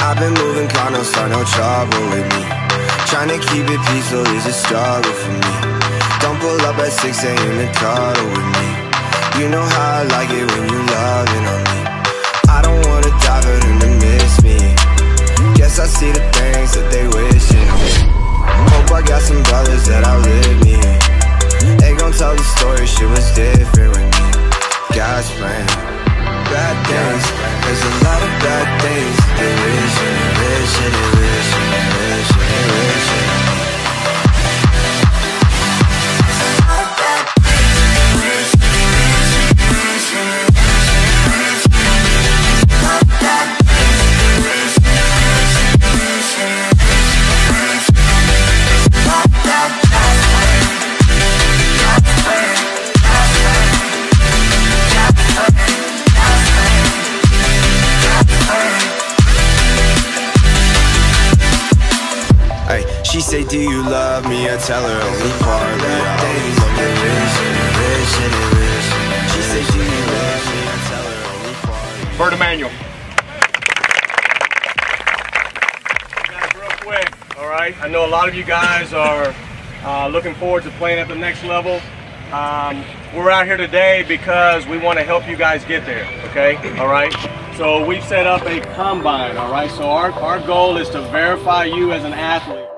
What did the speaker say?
I've been moving kinda find no trouble with me. Trying to keep it peaceful is a struggle for me. Don't pull up at 6 a.m. and cuddle with me. You know how I like it when you loving on me. I don't wanna die for them to miss me. Guess I see the things that they wish story, shit was different with me. God's plan. Bad things, there's a lot of bad she say, do you love me? I tell her only I always She say, do you love me? I tell her only Emanuel. Guys, real quick, all right? I know a lot of you guys are uh, looking forward to playing at the next level. Um, we're out here today because we want to help you guys get there, okay? All right? So we've set up a combine, all right? So our, our goal is to verify you as an athlete.